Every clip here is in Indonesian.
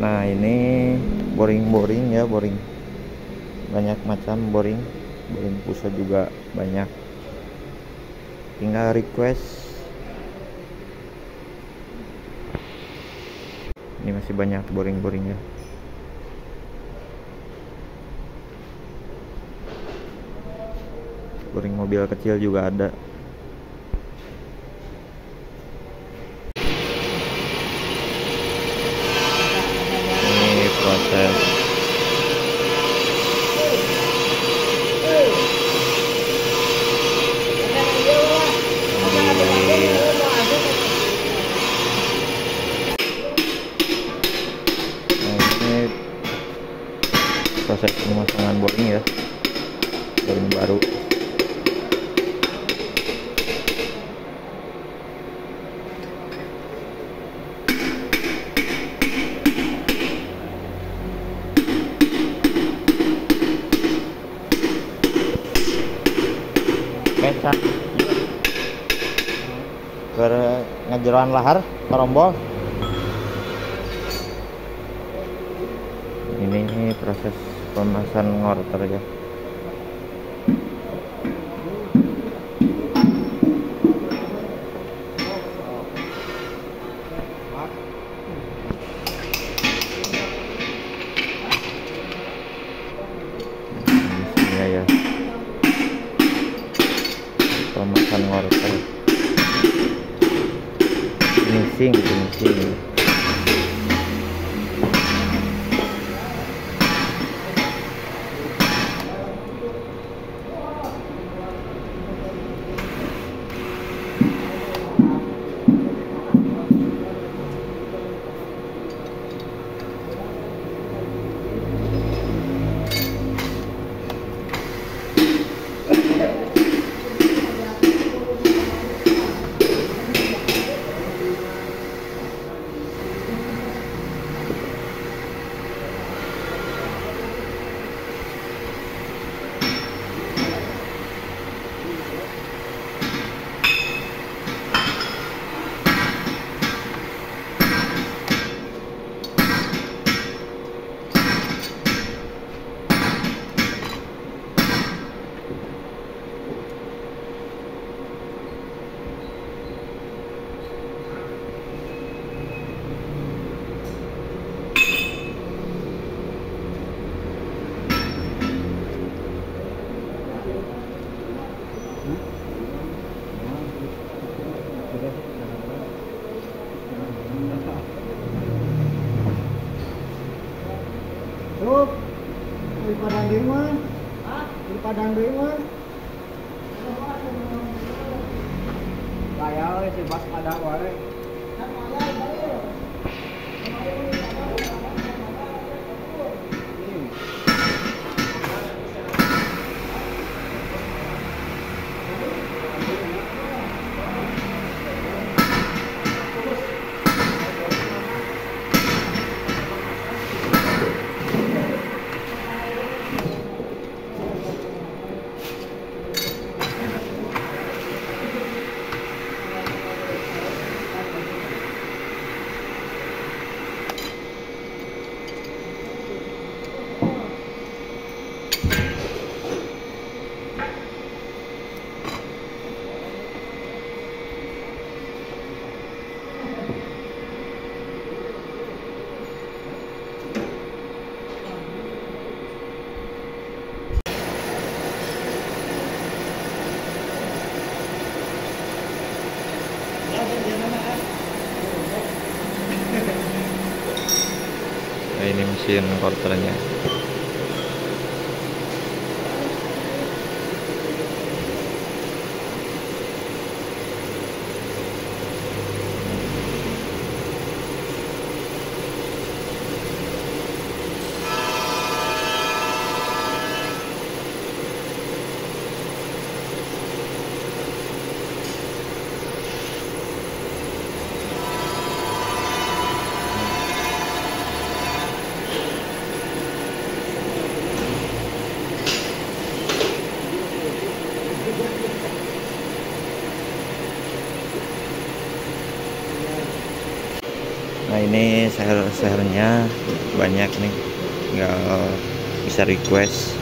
nah ini boring-boring ya boring. Banyak macam boring. Boring pusat juga banyak. Tinggal request. Ini masih banyak boring-boring ya. Boring mobil kecil juga ada kecap ke ngejeroan lahar parombol ini proses pemasan ngorter ya mah. Di Padang Dewi nah, ini mesin korternya ini share-sharenya banyak nih. Nggak bisa request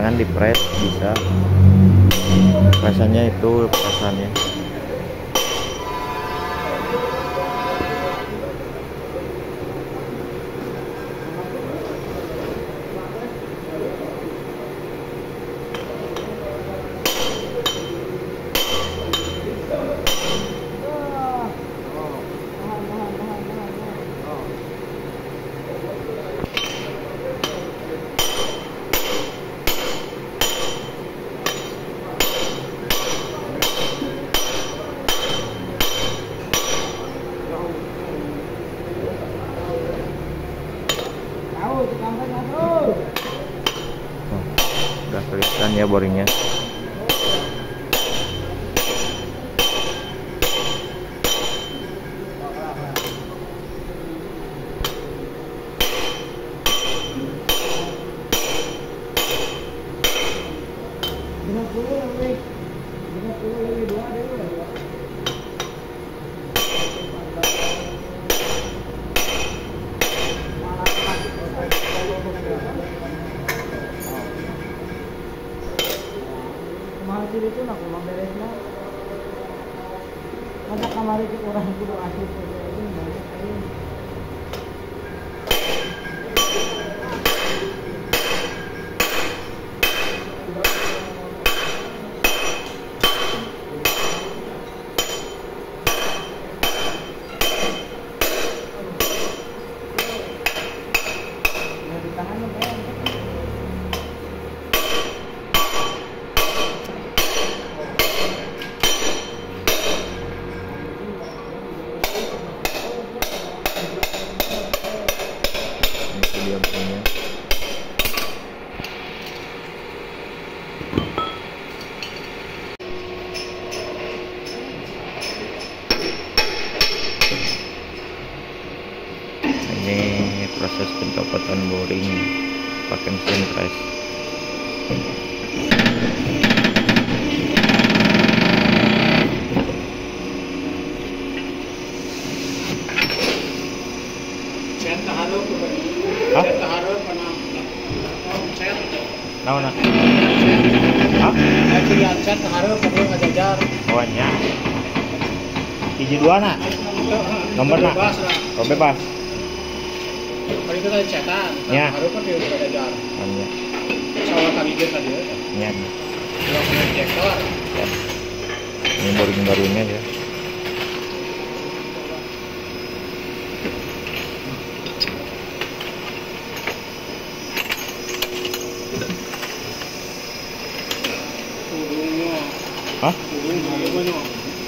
pemasangan di press bisa. Rasanya itu perasaannya itu nak mau beres lah. Masa kemarin itu orang kudu asli ini banyak ini. Ya di tangannya banyak. itu dia boringnya ini proses pencopotan boring pakai mesin press. Chat harus Hah? Chat naon Hah? Akhirnya chat harus perlu ngajajar Awalnya hiji dua nak Nomor nak? Oh bebas. Kalau itu tadi chatan Ya. Harus kan dia ngajajar namanya Soalnya tadi dia tadi ya Kalau kena ya. ini boring barunya ya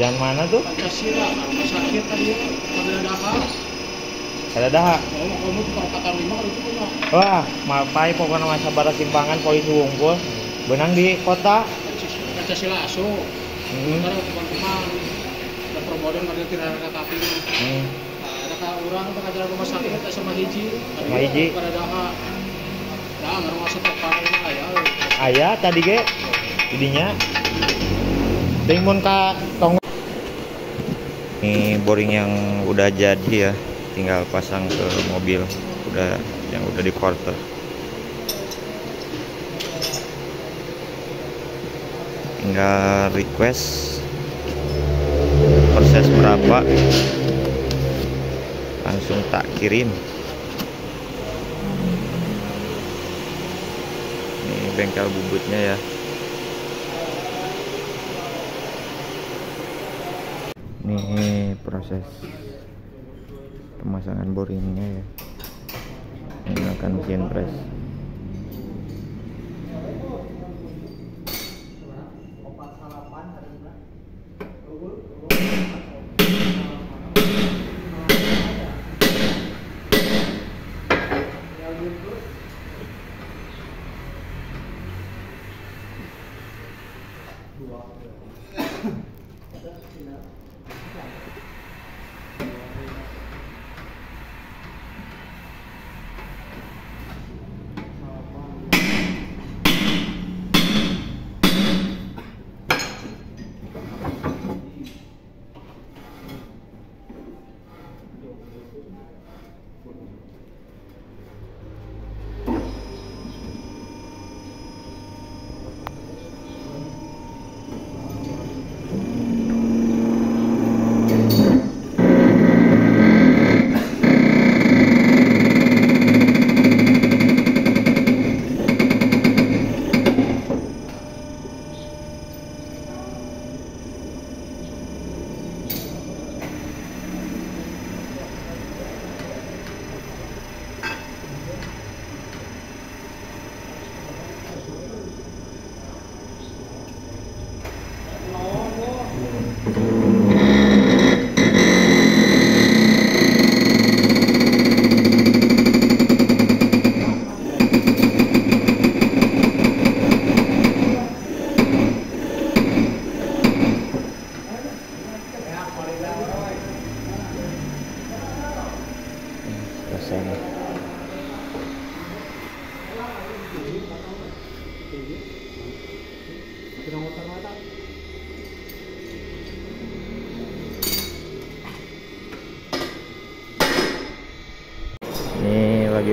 Jalan mana tuh? Pancasila, sakit tadi ya. Ada daha. Lima itu punya. Wah, mapai pokoknya masa bara simpangan polisi wungkul. Benang di kota. Pancasila aso. Hmm. Sekarang teman-teman, ada perbodohan ada tidak ada tapi. Hmm. Ada ka orang ke jalan rumah sakit sama hiji. Sama hiji. Pada dahar. Nah, rumah sakit apa ya? Ayah tadi ge jadinya Timun ka tong ini boring yang udah jadi ya. Tinggal pasang ke mobil udah yang udah di quarter. Tinggal request proses berapa. Langsung tak kirim. Ini bengkel bubutnya ya ini proses pemasangan boringnya ya. Menggunakan mesin press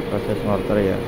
proses mortar ya